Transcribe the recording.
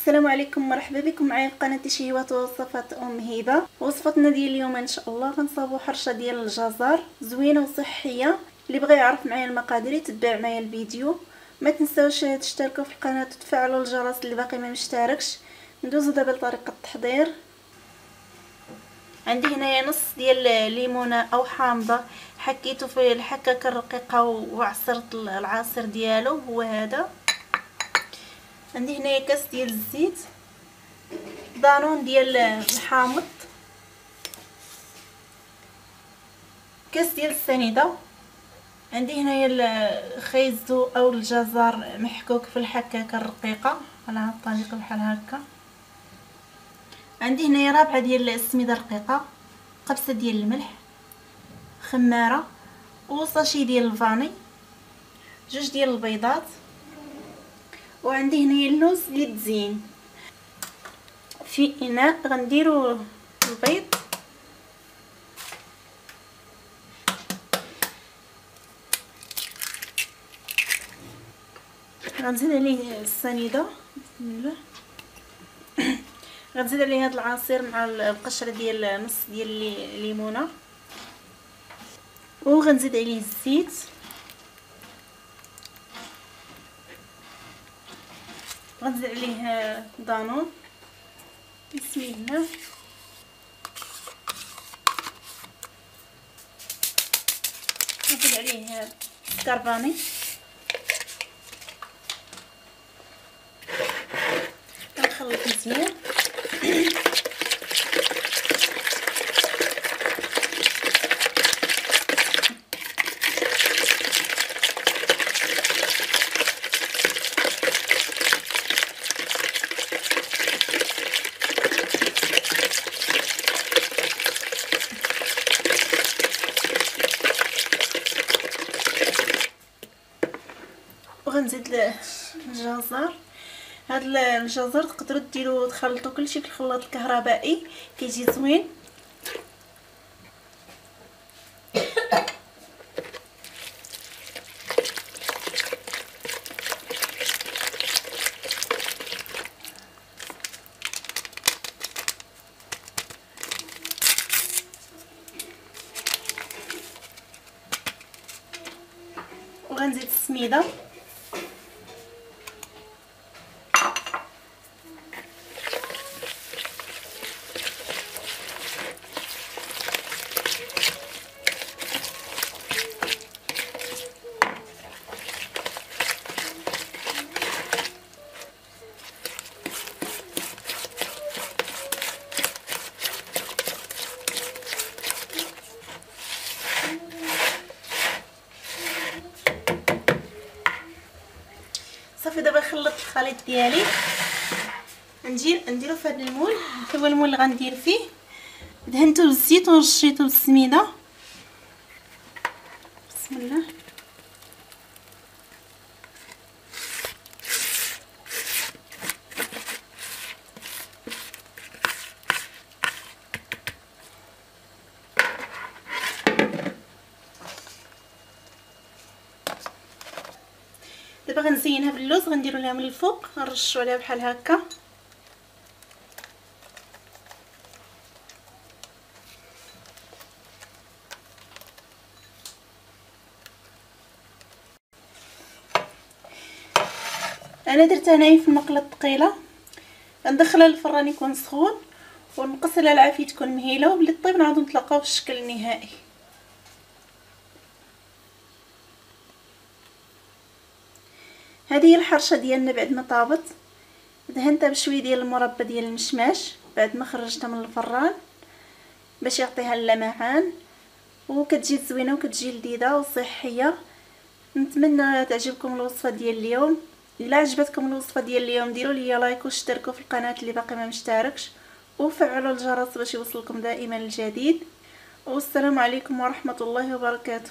السلام عليكم مرحبا بكم معايا في قناة تشهيوات ووصفات أم هبة. وصفتنا ديال اليوم إن شاء الله غنصاوبوا حرشة ديال الجزر زوينة وصحية. اللي بغى يعرف معايا المقادير يتبع معايا الفيديو. ما تنساوش تشتركوا في القناة وتفعلوا الجرس اللي باقي ما مشتركش. ندوزو دابا لطريقة التحضير. عندي هنايا نص ديال ليمونة أو حامضة. حكيته في الحكاكة الرقيقة وعصرت العصير ديالو. هو هذا. عندي هنايا كاس ديال الزيت دانون ديال الحامض كاس ديال السنيدة عندي هنايا الخيزو أو الجزر محكوك في الحكاكة الرقيقة على هاد الطريقة بحال هكا. عندي هنايا رابعة ديال السميدة رقيقه قبصه ديال الملح خمارة وصاشي ديال الفاني جوج ديال البيضات. وعندي هنايا اللوز اللي تزين في إناء غنديروا البيض. غنزيد عليه السنيده بسم الله. غنزيد عليه هذا العصير مع القشرة ديال نص ديال الليمونة. وغنزيد عليه الزيت. غنزيد عليه دانون بسم الله. نزيد عليه سكرباني نخلط مزيان. وغنزيد الجزر. هاد الجزر تقدروا ديروا تخلطوا كلشي في الخلاط الكهربائي كيجي زوين. وغنزيد السميدة. صافي دابا خلطت الخليط ديالي. ندير نديرو في هذا المول. هو المول اللي غندير فيه. دهنته بالزيت ورشيته بالسميدة. بسم الله. دابا غنزينها باللوز غنديرو لها من الفوق نرشوا عليها بحال هكا. أنا درت هنايا في المقلة الثقيلة. غندخلها للفران يكون سخون ونقص العافية تكون مهيلة وبلي طيب نعاودو نتلاقاو في الشكل النهائي. هذه هي الحرشة ديالنا بعد ما طابت. دهنتها بشويه ديال المربى ديال المشماش بعد ما خرجتها من الفران باش يعطيها اللمعان وكتجي زوينة وكتجي لذيذة وصحية. نتمنى تعجبكم الوصفة ديال اليوم. إلا عجبتكم الوصفة ديال اليوم ديروا لي لايك واشتركوا في القناة اللي باقي ما مشتركش. وفعلوا الجرس باش يوصلكم دائما الجديد. والسلام عليكم ورحمة الله وبركاته.